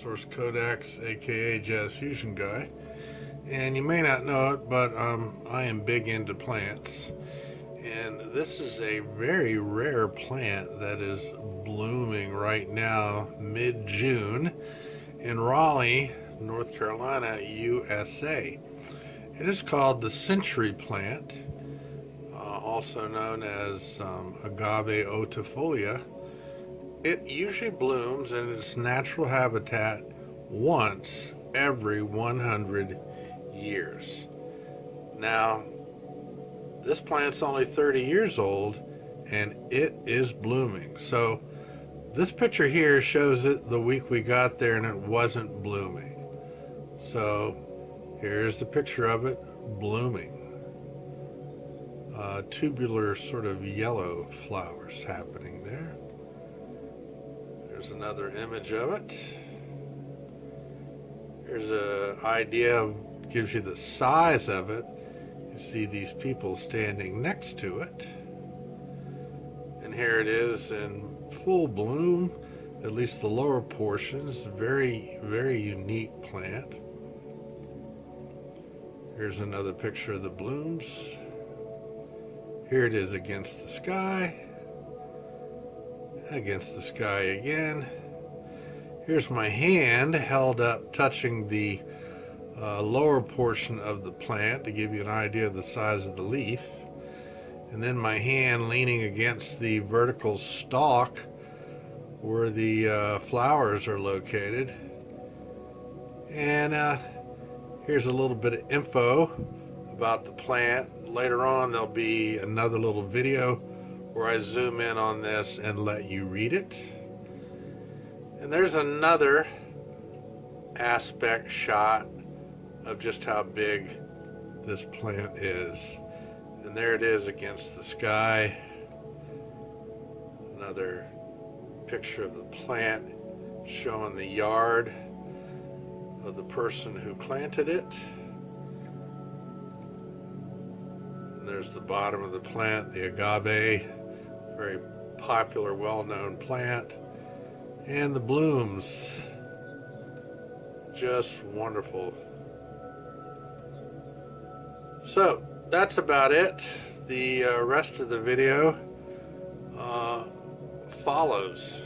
Source Codex, aka Jazz Fusion Guy. And you may not know it, but um, I am big into plants. And this is a very rare plant that is blooming right now, mid June, in Raleigh, North Carolina, USA. It is called the century plant, uh, also known as um, agave ovatifolia. It usually blooms in its natural habitat once every 100 years. Now, this plant's only 30 years old and it is blooming. So, this picture here shows it the week we got there and it wasn't blooming. So, here's the picture of it blooming. Uh, tubular, sort of yellow flowers happening there. There's another image of it. Here's an idea gives you the size of it. You see these people standing next to it. And here it is in full bloom, at least the lower portions. Very, very unique plant. Here's another picture of the blooms. Here it is against the sky against the sky again. Here's my hand held up touching the uh, lower portion of the plant to give you an idea of the size of the leaf. And then my hand leaning against the vertical stalk where the uh, flowers are located. And uh, here's a little bit of info about the plant. Later on there'll be another little video where I zoom in on this and let you read it. And there's another aspect shot of just how big this plant is. And there it is against the sky. Another picture of the plant showing the yard of the person who planted it. There's the bottom of the plant, the agave very popular, well-known plant. And the blooms, just wonderful. So, that's about it. The uh, rest of the video uh, follows.